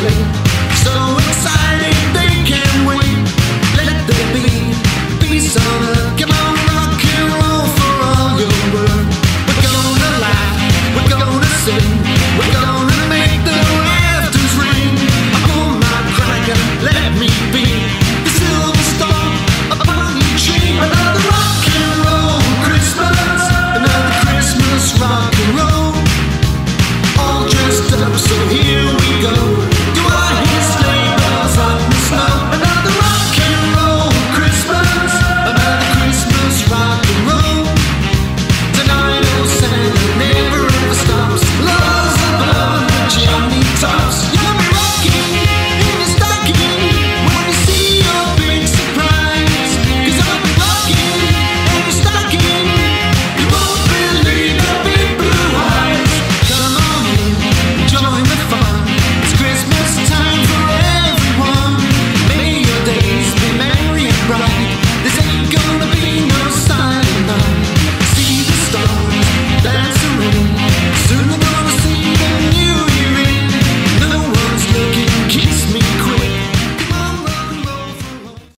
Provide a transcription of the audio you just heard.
feeling so